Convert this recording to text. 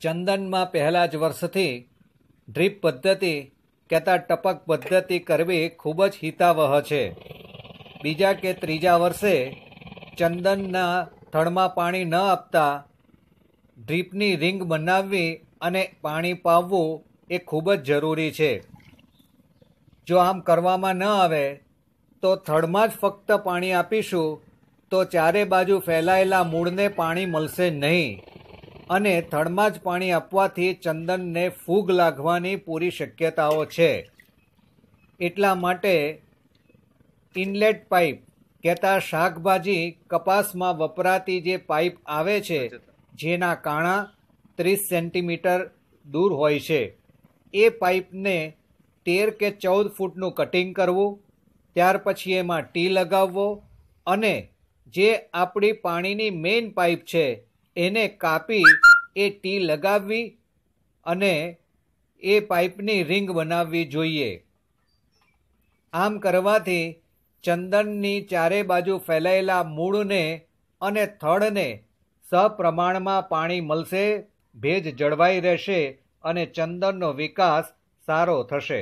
ચંદનમાં પહેલાં જ વર્ષથી ડ્રીપ પદ્ધતિ કહેતા ટપક પદ્ધતિ કરવી ખૂબ જ હિતાવહ છે. બીજા કે ત્રીજા વર્ષે ચંદનના થડમાં પાણી ન આપતા ડ્રીપની રિંગ બનાવવી અને પાણી પાવવું એ ખૂબ જ જરૂરી છે. જો આમ કરવામાં ન આવે, તો થડમાં જ ફક્ત પાણી આપીશું, તો ચારે બાજુ ફેલાયેલા મૂળને પાણી મળશે નહીં. અને થડમાં જ પાણી આપવાથી ચંદનને ફૂગ લાગવાની પૂરી શક્યતાઓ છે. એટલા માટે ઇનલેટ પાઇપ કહેતા શાકભાજી કપાસમાં વપરાતી જે પાઇપ આવે છે જેના કાણા ત્રીસ સેન્ટીમીટર દૂર હોય છે. એ પાઇપને તેર કે ચૌદ ફૂટનું કટિંગ કરવું ત્યાર પછી એમાં ટી લગાવવો અને જે આપણી પાણીની મેઇન પાઇપ છે એને કાપી એ ટી લગાવવી અને એ પાઇપની રિંગ બનાવવી જોઈએ. આમ કરવાથી ચંદનની ચારે બાજુ ફેલાયેલા મૂળને અને થડને સપ્રમાણમાં પાણી મળશે, ભેજ જળવાઈ રહેશે અને ચંદનનો વિકાસ સારો થશે.